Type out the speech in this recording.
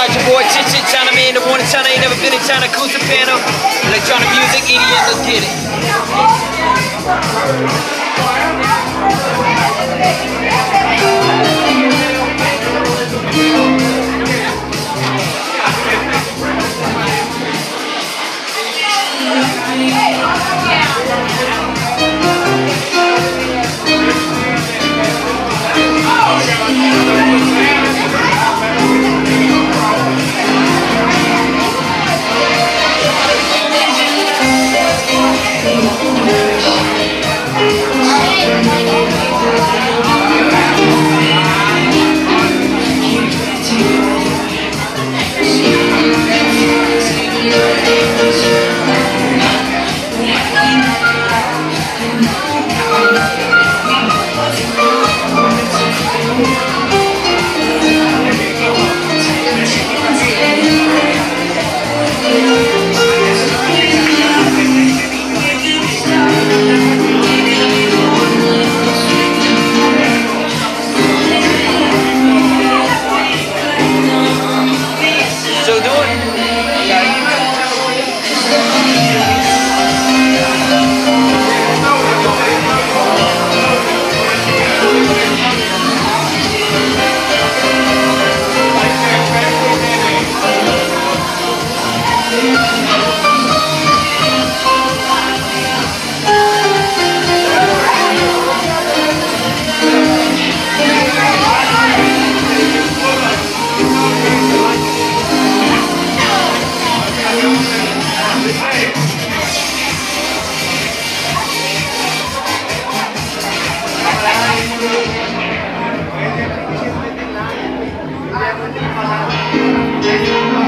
alongside your boy Chit Chit China Me in the morning China ain't never been in China. Cool Soprano Electronic music EDM let's get it. Yeah. Thank you.